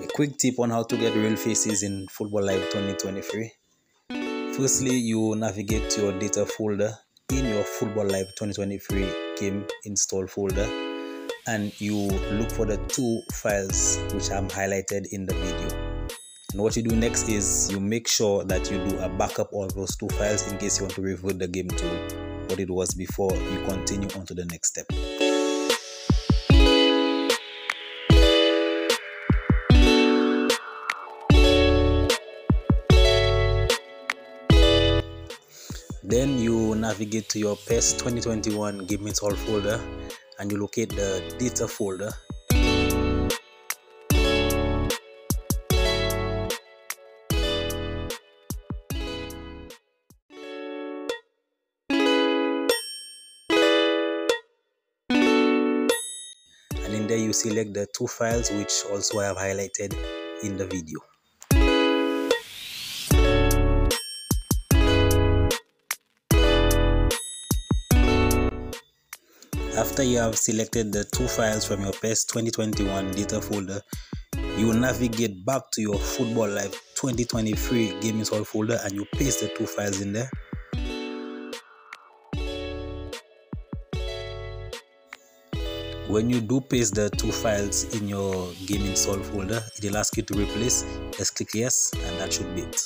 A quick tip on how to get real faces in Football Life 2023. Firstly, you navigate to your data folder in your Football Life 2023 game install folder and you look for the two files which I'm highlighted in the video. And what you do next is you make sure that you do a backup of those two files in case you want to revert the game to what it was before you continue on to the next step. Then you navigate to your PES 2021 game install folder and you locate the data folder and in there you select the two files which also I have highlighted in the video. After you have selected the two files from your PES 2021 data folder, you will navigate back to your Football Life 2023 game install folder and you paste the two files in there. When you do paste the two files in your game install folder, it will ask you to replace. Just click yes and that should be it.